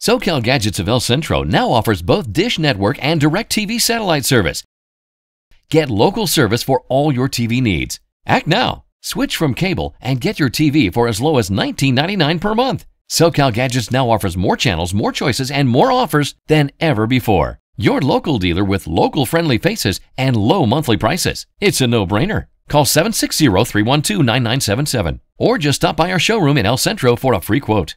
SoCal Gadgets of El Centro now offers both Dish Network and DirecTV satellite service. Get local service for all your TV needs. Act now. Switch from cable and get your TV for as low as $19.99 per month. SoCal Gadgets now offers more channels, more choices, and more offers than ever before. Your local dealer with local friendly faces and low monthly prices. It's a no brainer. Call 760 312 9977 or just stop by our showroom in El Centro for a free quote.